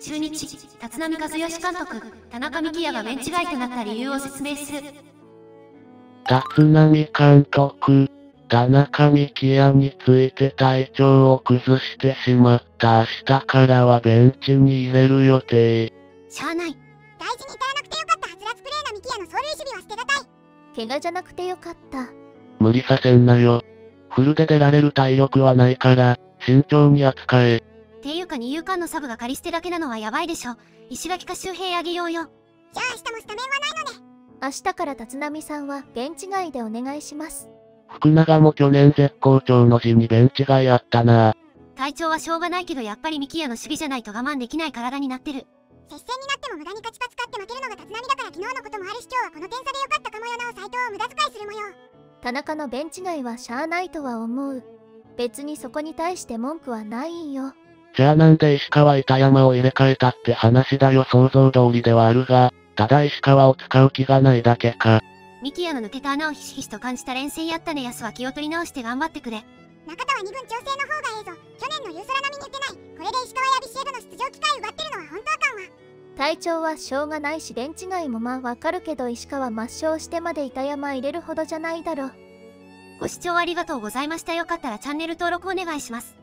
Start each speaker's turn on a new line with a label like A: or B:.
A: 中日、立浪和義監督、田中幹也がベンチ外となった理由を説明する。
B: 立浪監督、田中幹也について体調を崩してしまった明日からはベンチに入れる予定。
A: しゃあない。
C: 大事に至らなくてよかったはつらつプレーなミキヤの走塁守備は捨てがたい
D: 怪我じゃなくてよかった。
B: 無理させんなよ。フルで出られる体力はないから、慎重に扱え。
A: ていうか二遊間のサブが仮捨てだけなのはやばいでしょ。石垣か周平あげようよ。
C: じゃあ明日もスタメンはないのね
D: 明日から立浪さんはベンチ外でお願いします。
B: 福永も去年絶好調の時にベンチ外あったな
A: 体調はしょうがないけどやっぱりミキヤの守備じゃないと我慢できない体になってる。
C: 接戦になっても無駄に勝ちパ使って負けるのが立浪だから昨日のこともあるし今日はこの点差でよかったかもよなお斎藤を無駄遣いする模様
D: 田中のベンチ外はしゃあないとは思う。別にそこに対して文句はないんよ。
B: じゃあなんで石川板山を入れ替えたって話だよ想像通りではあるが、ただ石川を使う気がないだけか。
A: ミキヤの抜けた穴をひしひしと感じた連戦やったねやすは気を取り直して頑張ってくれ。
C: 中田は二分調整の方がええぞ去年のルーソラ並みに打てないこれで石川やビシエドの出場機会奪ってるのは本当あかんわ
D: 体調はしょうがないしベンチ外もまあわかるけど石川抹消してまで板山入れるほどじゃないだろ。
A: ご視聴ありがとうございました。よかったらチャンネル登録お願いします。